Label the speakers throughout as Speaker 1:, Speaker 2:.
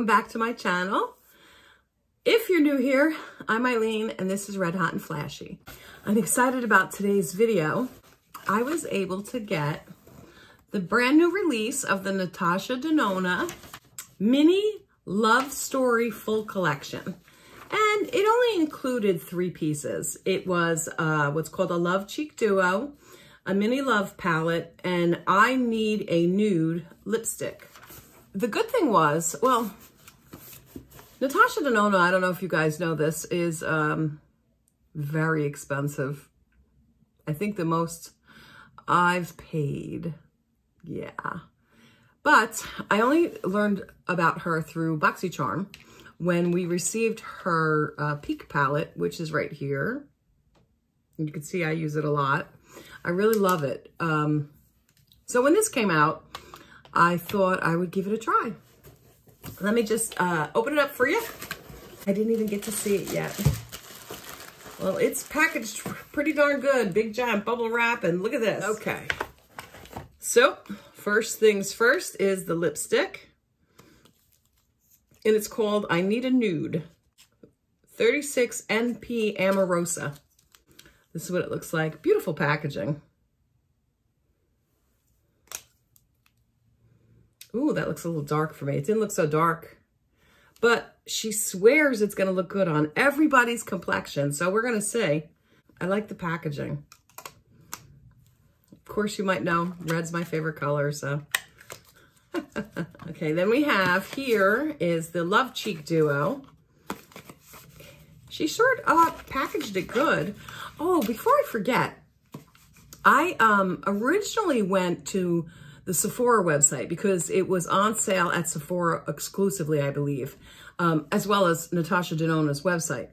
Speaker 1: welcome back to my channel. If you're new here, I'm Eileen and this is Red Hot and Flashy. I'm excited about today's video. I was able to get the brand new release of the Natasha Denona Mini Love Story Full Collection. And it only included three pieces. It was uh, what's called a Love Cheek Duo, a mini love palette, and I need a nude lipstick. The good thing was, well, Natasha Denona, I don't know if you guys know this, is um, very expensive. I think the most I've paid, yeah. But I only learned about her through BoxyCharm when we received her uh, Peak palette, which is right here. You can see I use it a lot. I really love it. Um, so when this came out, I thought I would give it a try. Let me just uh, open it up for you. I didn't even get to see it yet. Well, it's packaged pretty darn good. Big giant bubble wrap, and look at this. Okay. So, first things first is the lipstick. And it's called I Need a Nude. 36 NP Amarosa. This is what it looks like. Beautiful packaging. Ooh, that looks a little dark for me. It didn't look so dark. But she swears it's going to look good on everybody's complexion. So we're going to see. I like the packaging. Of course, you might know red's my favorite color, so. okay, then we have here is the Love Cheek Duo. She sort of packaged it good. Oh, before I forget, I um, originally went to the Sephora website because it was on sale at Sephora exclusively, I believe, um, as well as Natasha Denona's website.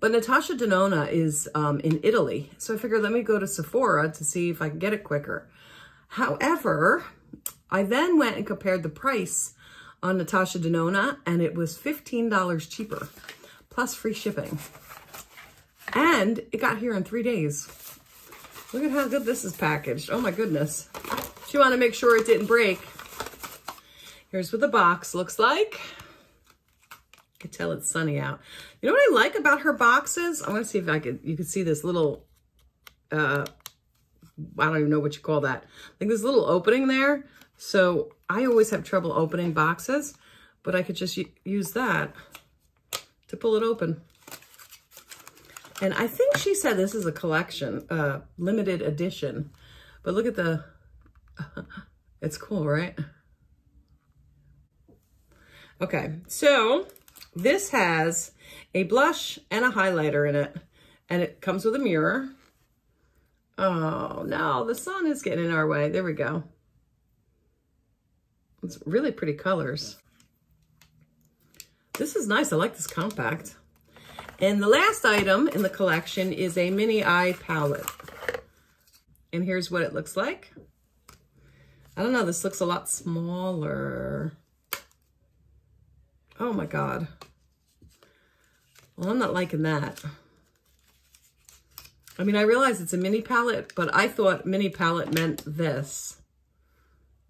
Speaker 1: But Natasha Denona is um, in Italy, so I figured let me go to Sephora to see if I can get it quicker. However, I then went and compared the price on Natasha Denona, and it was $15 cheaper, plus free shipping. And it got here in three days. Look at how good this is packaged. Oh my goodness. You want to make sure it didn't break. Here's what the box looks like. You can tell it's sunny out. You know what I like about her boxes? I want to see if I could, you can see this little, uh, I don't even know what you call that. Like this little opening there. So I always have trouble opening boxes, but I could just use that to pull it open. And I think she said this is a collection, uh, limited edition. But look at the, it's cool, right? Okay, so this has a blush and a highlighter in it. And it comes with a mirror. Oh, no, the sun is getting in our way. There we go. It's really pretty colors. This is nice. I like this compact. And the last item in the collection is a mini eye palette. And here's what it looks like. I don't know, this looks a lot smaller. Oh my God. Well, I'm not liking that. I mean, I realize it's a mini palette, but I thought mini palette meant this.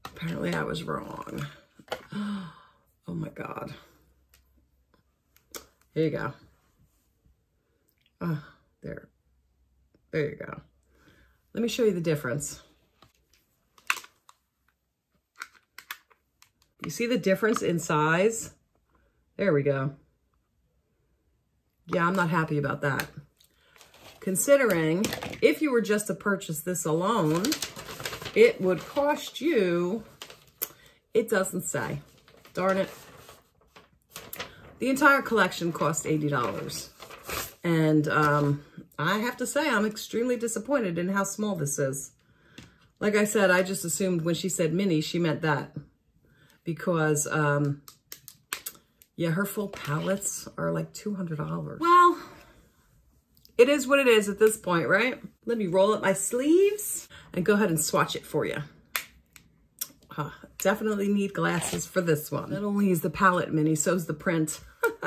Speaker 1: Apparently I was wrong. Oh my God. Here you go. Oh, there. There you go. Let me show you the difference. You see the difference in size? There we go. Yeah, I'm not happy about that. Considering if you were just to purchase this alone, it would cost you, it doesn't say, darn it. The entire collection cost $80. And um, I have to say, I'm extremely disappointed in how small this is. Like I said, I just assumed when she said mini, she meant that. Because, um, yeah, her full palettes are like $200. Well, it is what it is at this point, right? Let me roll up my sleeves and go ahead and swatch it for you. Uh, definitely need glasses for this one. Not only is the palette mini, so is the print.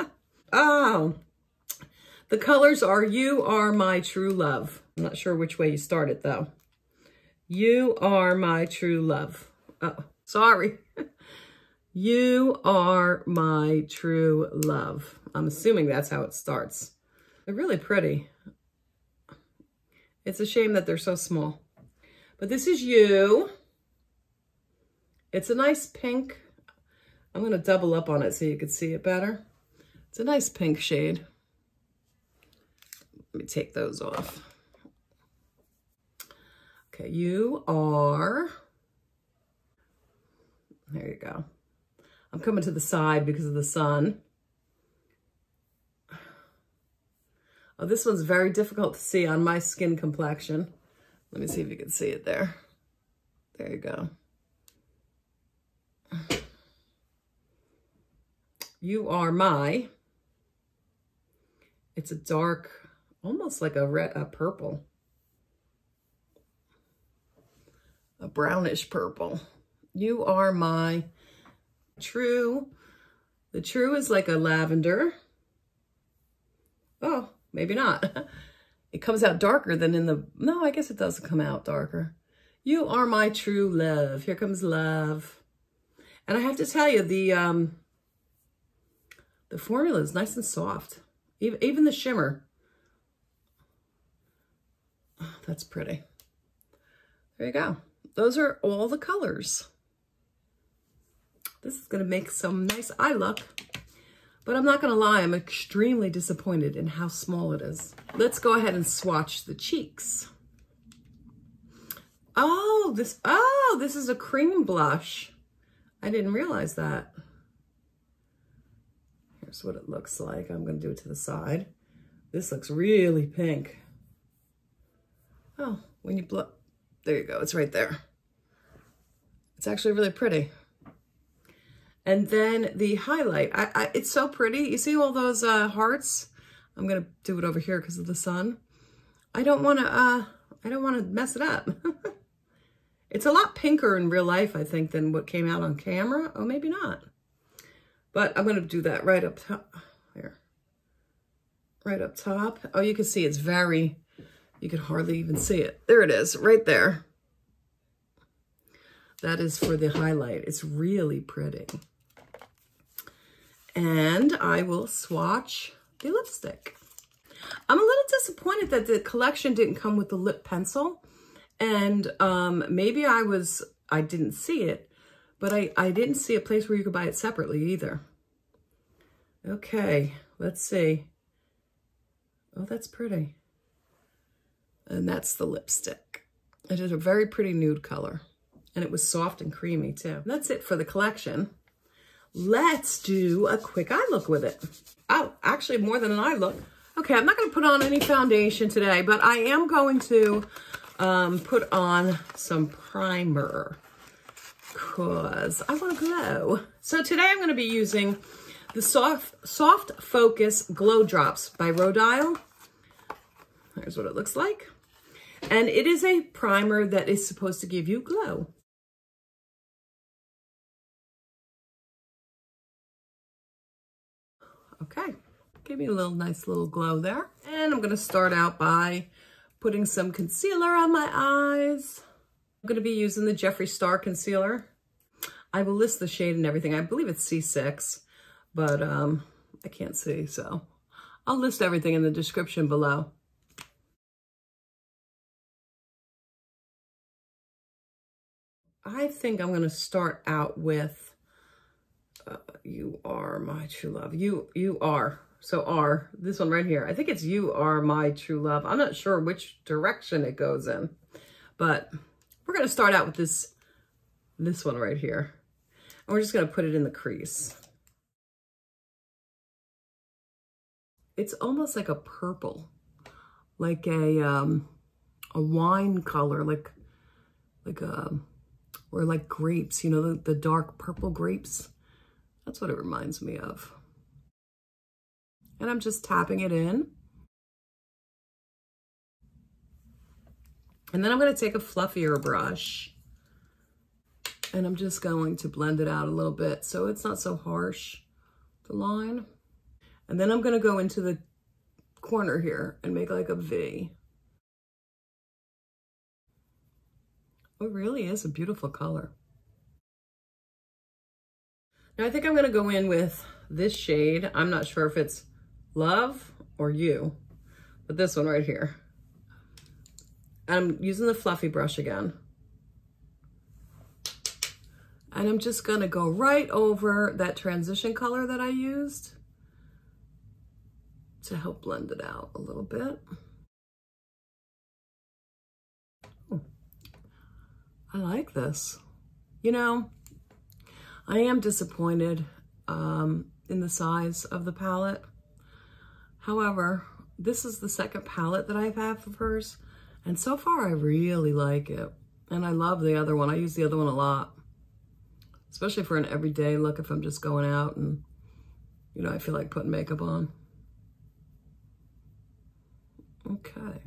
Speaker 1: oh, the colors are You Are My True Love. I'm not sure which way you start it though. You Are My True Love. Oh, sorry. You are my true love. I'm assuming that's how it starts. They're really pretty. It's a shame that they're so small. But this is you. It's a nice pink. I'm going to double up on it so you can see it better. It's a nice pink shade. Let me take those off. Okay, you are, there you go. I'm coming to the side because of the sun. Oh, this one's very difficult to see on my skin complexion. Let me see if you can see it there. There you go. You are my, it's a dark, almost like a red, a purple. A brownish purple. You are my True. The true is like a lavender. Oh, maybe not. It comes out darker than in the, no, I guess it doesn't come out darker. You are my true love. Here comes love. And I have to tell you, the um, the formula is nice and soft. Even, even the shimmer. Oh, that's pretty. There you go. Those are all the colors. This is to make some nice eye look. But I'm not to lie, I'm extremely disappointed in how small it is. Let's go ahead and swatch the cheeks. Oh, this, oh, this is a cream blush. I didn't realize that. Here's what it looks like. I'm to do it to the side. This looks really pink. Oh, when you blow, there you go. It's right there. It's actually really pretty. And then the highlight, I, I, it's so pretty. You see all those uh, hearts? I'm to do it over here because of the sun. I don't want to, uh, I don't want to mess it up. it's a lot pinker in real life, I think, than what came out on camera. Oh, maybe not. But I'm to do that right up top. Here. Right up top. Oh, you can see it's very, you can hardly even see it. There it is, right there. That is for the highlight. It's really pretty. And I will swatch the lipstick. I'm a little disappointed that the collection didn't come with the lip pencil. And um, maybe I was, I didn't see it, but I, I didn't see a place where you could buy it separately either. Okay, let's see. Oh, that's pretty. And that's the lipstick. It is a very pretty nude color. And it was soft and creamy too. That's it for the collection. Let's do a quick eye look with it. Oh, actually more than an eye look. Okay, I'm not going to put on any foundation today, but I am going to um, put on some primer because I want to glow. So today I'm going to be using the Soft, Soft Focus Glow Drops by Rodial. Here's what it looks like. And it is a primer that is supposed to give you glow. Okay, give me a little nice little glow there. And I'm gonna start out by putting some concealer on my eyes. I'm gonna be using the Jeffree Star concealer. I will list the shade and everything. I believe it's C6, but um, I can't see, so I'll list everything in the description below. I think I'm to start out with you are my true love. You, you are. So are, this one right here. I think it's you are my true love. I'm not sure which direction it goes in, but we're going to start out with this, this one right here. And we're just going to put it in the crease. It's almost like a purple, like a, um, a wine color, like, like a, um, or like grapes, you know, the, the dark purple grapes. That's what it reminds me of. And I'm just tapping it in. And then I'm going to take a fluffier brush and I'm just going to blend it out a little bit so it's not so harsh, the line. And then I'm going to go into the corner here and make like a V. Oh, it really is a beautiful color. Now I think I'm going to go in with this shade. I'm not sure if it's Love or You, but this one right here. I'm using the fluffy brush again. And I'm just gonna go right over that transition color that I used to help blend it out a little bit. I like this. You know, I am disappointed um, in the size of the palette. However, this is the second palette that I've had of hers. And so far, I really like it. And I love the other one. I use the other one a lot. Especially for an everyday look if I'm just going out and, you know, I feel like putting makeup on. Okay.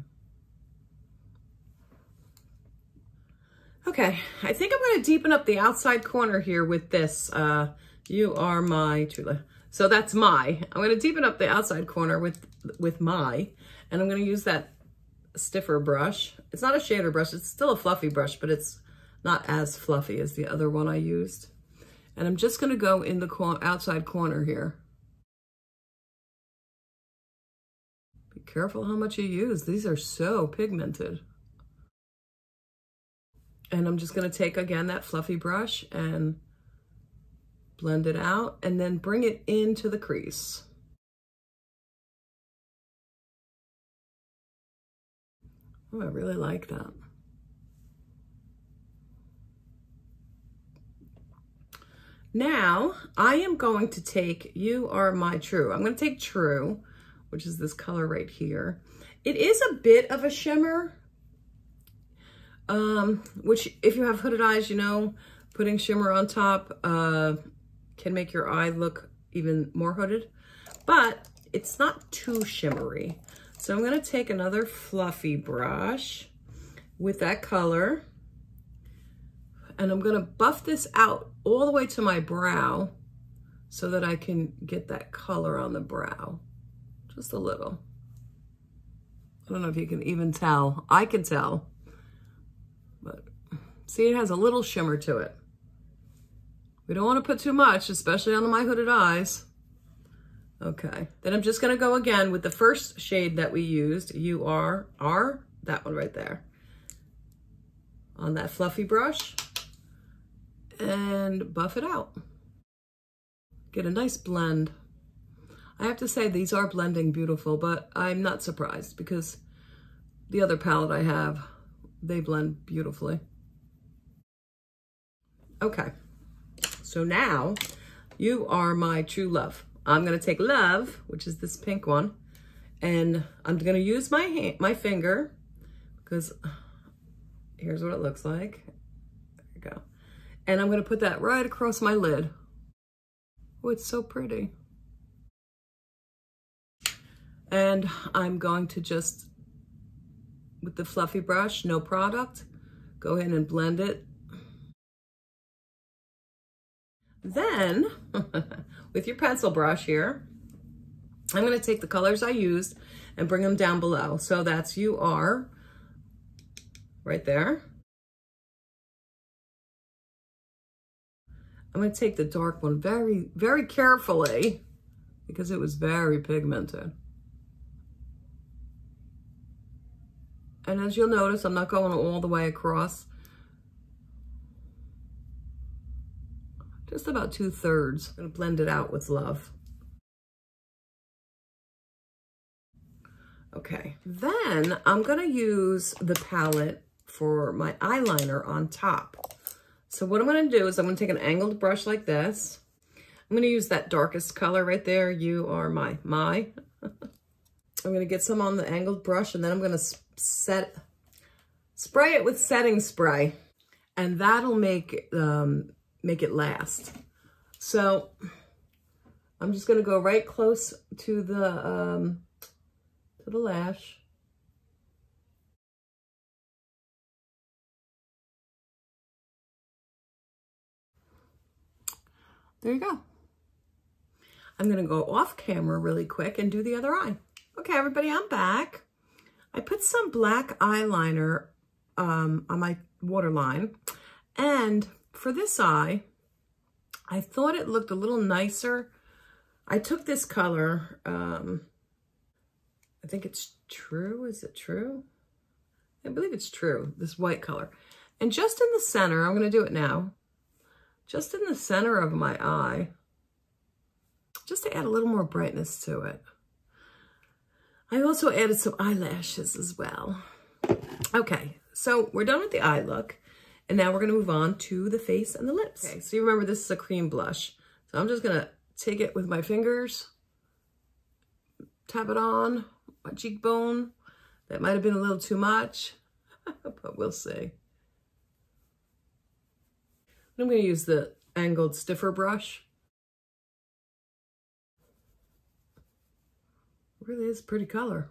Speaker 1: Okay, I think I'm to deepen up the outside corner here with this. Uh, you are my Chula. So that's my. I'm to deepen up the outside corner with, with my, and I'm to use that stiffer brush. It's not a shader brush. It's still a fluffy brush, but it's not as fluffy as the other one I used. And I'm just to go in the cor outside corner here. Be careful how much you use. These are so pigmented. And I'm just going to take, again, that fluffy brush and blend it out and then bring it into the crease. Oh, I really like that. Now, I am going to take You Are My True. I'm going to take True, which is this color right here. It is a bit of a shimmer, um, which if you have hooded eyes, you know, putting shimmer on top uh, can make your eye look even more hooded, but it's not too shimmery. So I'm gonna take another fluffy brush with that color and I'm gonna buff this out all the way to my brow so that I can get that color on the brow, just a little. I don't know if you can even tell. I can tell. See, it has a little shimmer to it. We don't want to put too much, especially on the my hooded eyes. Okay, then I'm just going to go again with the first shade that we used, URR, that one right there, on that fluffy brush, and buff it out. Get a nice blend. I have to say these are blending beautiful, but I'm not surprised because the other palette I have, they blend beautifully. Okay, so now you are my true love. I'm going to take love, which is this pink one, and I'm going to use my hand, my finger because here's what it looks like. There you go. And I'm going to put that right across my lid. Oh, it's so pretty. And I'm going to just with the fluffy brush, no product. Go ahead and blend it. Then, with your pencil brush here, I'm going to take the colors I used and bring them down below. So that's You Are, right there. I'm going to take the dark one very, very carefully because it was very pigmented. And as you'll notice, I'm not going all the way across. Just about two thirds. I'm gonna blend it out with love. Okay, then I'm gonna use the palette for my eyeliner on top. So what I'm gonna do is I'm gonna take an angled brush like this. I'm gonna use that darkest color right there. You are my, my. I'm gonna get some on the angled brush and then I'm gonna set, spray it with setting spray and that'll make, um, make it last. So I'm just gonna go right close to the, um, to the lash. There you go. I'm going to go off camera really quick and do the other eye. Okay, everybody, I'm back. I put some black eyeliner um, on my waterline. And for this eye, I thought it looked a little nicer. I took this color, um, I think it's true. Is it true? I believe it's true, this white color. And just in the center, I'm going to do it now, just in the center of my eye, just to add a little more brightness to it. I also added some eyelashes as well. Okay, so we're done with the eye look. And now we're going to move on to the face and the lips. Okay, so you remember this is a cream blush. So I'm just going to take it with my fingers, tap it on my cheekbone. That might have been a little too much, but we'll see. I'm to use the angled stiffer brush. really is pretty color.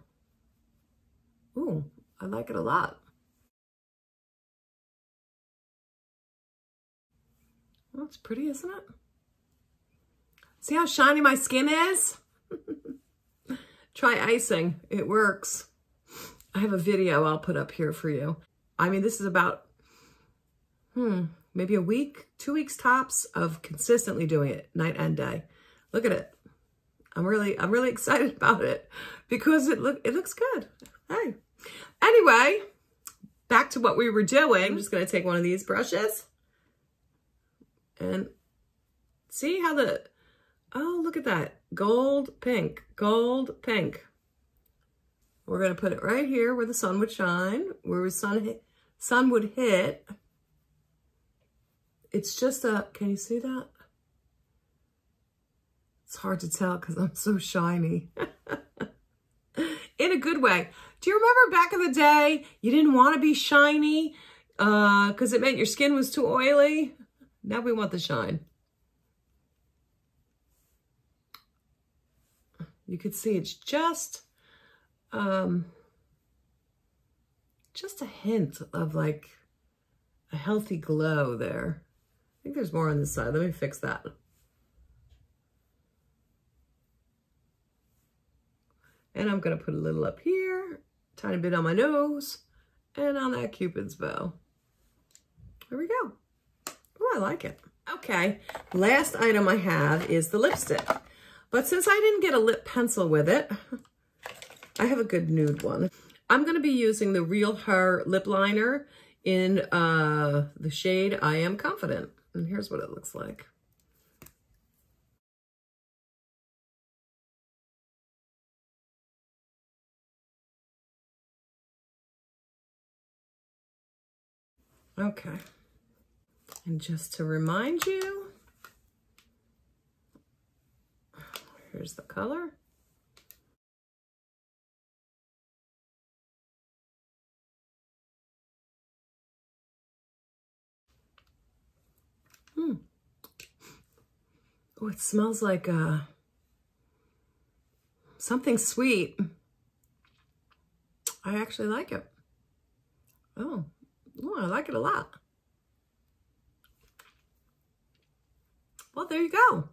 Speaker 1: Ooh, I like it a lot. It's pretty, isn't it? See how shiny my skin is? Try icing. It works. I have a video I'll put up here for you. I mean, this is about, hmm, maybe a week, two weeks tops of consistently doing it night and day. Look at it. I'm really, I'm really excited about it because it look, it looks good. Hey. Anyway, back to what we were doing. I'm just going to take one of these brushes and see how the, oh, look at that. Gold, pink, gold, pink. We're going to put it right here where the sun would shine, where the sun, hit, sun would hit. It's just a, can you see that? It's hard to tell because I'm so shiny. In a good way. Do you remember back in the day, you didn't want to be shiny because uh, it meant your skin was too oily? Now we want the shine. You could see it's just, um, just a hint of like a healthy glow there. I think there's more on this side. Let me fix that. And I'm to put a little up here, tiny bit on my nose, and on that cupid's bow. There we go. I like it. Okay, last item I have is the lipstick. But since I didn't get a lip pencil with it, I have a good nude one. I'm going to be using the Real Her lip liner in uh, the shade I Am Confident. And here's what it looks like. Okay. And just to remind you, here's the color. Hmm. Oh, it smells like uh, something sweet. I actually like it. Oh, oh, I like it a lot. Well, there you go.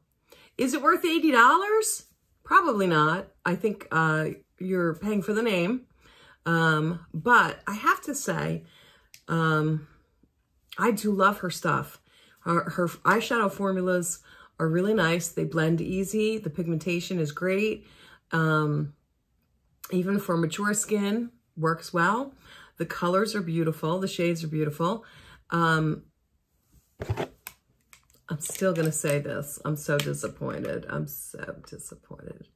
Speaker 1: Is it worth $80? Probably not. I think uh, you're paying for the name. Um, but I have to say, um, I do love her stuff. Her, her eyeshadow formulas are really nice. They blend easy. The pigmentation is great. Um, even for mature skin, works well. The colors are beautiful. The shades are beautiful. Um, I'm still going to say this. I'm so disappointed. I'm so disappointed.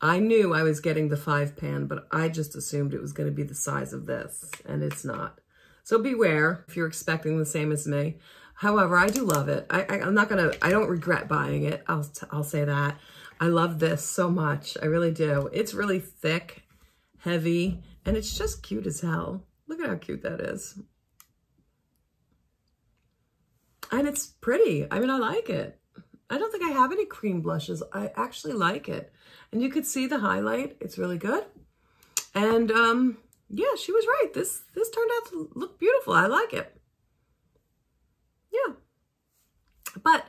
Speaker 1: I knew I was getting the five pan, but I just assumed it was going to be the size of this, and it's not. So beware if you're expecting the same as me. However, I do love it. I, I, am not going to, I don't regret buying it. I'll, I'll say that. I love this so much. I really do. It's really thick, heavy, and it's just cute as hell. Look at how cute that is. And it's pretty. I mean, I like it. I don't think I have any cream blushes. I actually like it. And you could see the highlight. It's really good. And um, yeah, she was right. This, this turned out to look beautiful. I like it. Yeah. But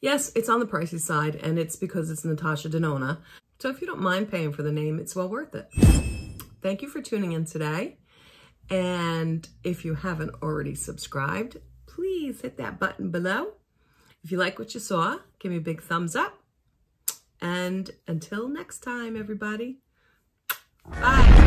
Speaker 1: yes, it's on the pricey side and it's because it's Natasha Denona. So if you don't mind paying for the name, it's well worth it. Thank you for tuning in today. And if you haven't already subscribed, please hit that button below. If you like what you saw, give me a big thumbs up. And until next time, everybody, bye.